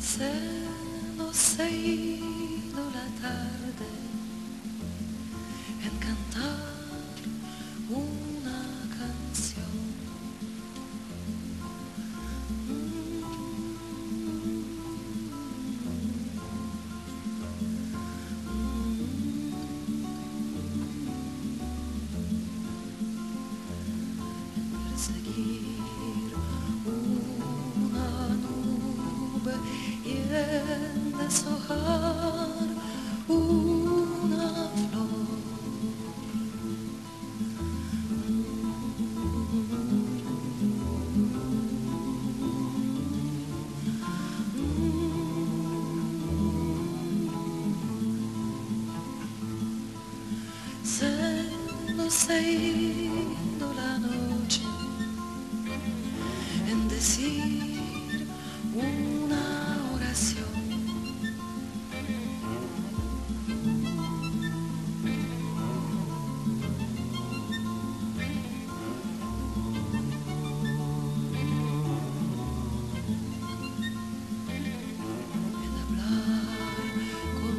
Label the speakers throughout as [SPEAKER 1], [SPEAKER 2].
[SPEAKER 1] Se nos ha ido la tarde encantada. Ido la noche en decir una oración. En hablar con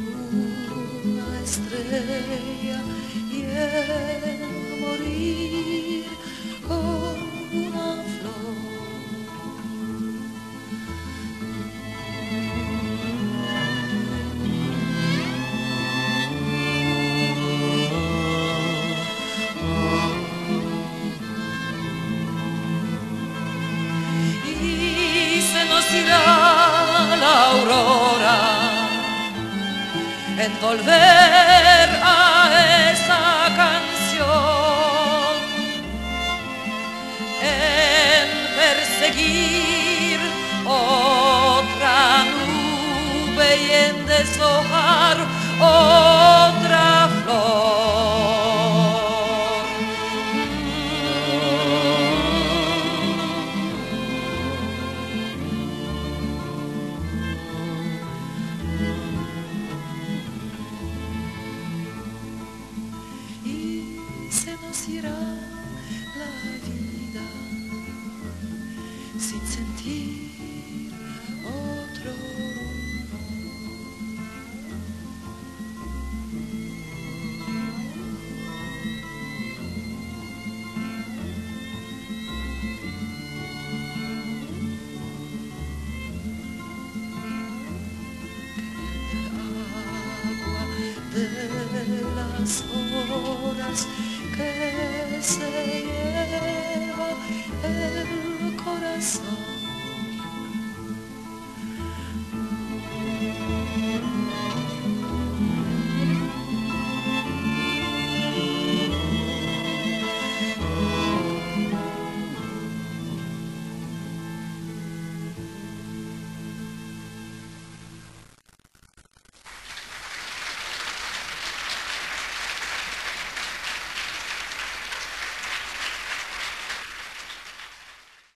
[SPEAKER 1] una estrella morir y se nos irá la aurora otra nube y en deshojar otra sentir otro rumbo. agua de las horas que